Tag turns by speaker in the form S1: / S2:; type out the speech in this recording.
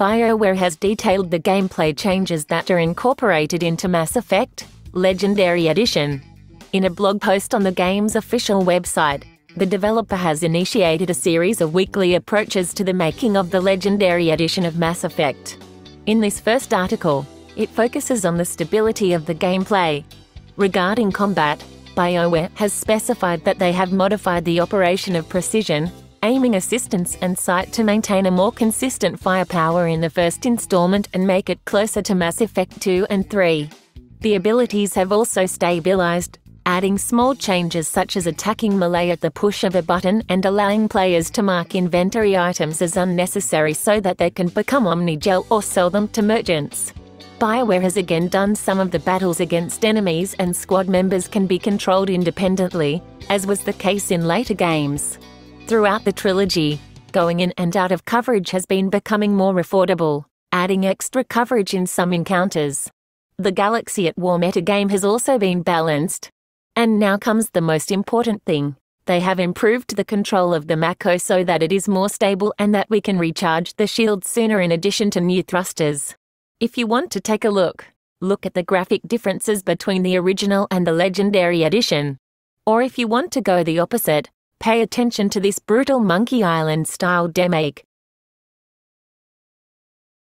S1: BioWare has detailed the gameplay changes that are incorporated into Mass Effect Legendary Edition. In a blog post on the game's official website, the developer has initiated a series of weekly approaches to the making of the Legendary Edition of Mass Effect. In this first article, it focuses on the stability of the gameplay. Regarding combat, BioWare has specified that they have modified the operation of precision, aiming assistance and sight to maintain a more consistent firepower in the first installment and make it closer to Mass Effect 2 and 3. The abilities have also stabilized, adding small changes such as attacking melee at the push of a button and allowing players to mark inventory items as unnecessary so that they can become Omnigel or sell them to merchants. BioWare has again done some of the battles against enemies and squad members can be controlled independently, as was the case in later games. Throughout the trilogy, going in and out of coverage has been becoming more affordable, adding extra coverage in some encounters. The Galaxy at War metagame has also been balanced. And now comes the most important thing. They have improved the control of the Mako so that it is more stable and that we can recharge the shield sooner in addition to new thrusters. If you want to take a look, look at the graphic differences between the original and the Legendary Edition. Or if you want to go the opposite, pay attention to this brutal Monkey Island style demake,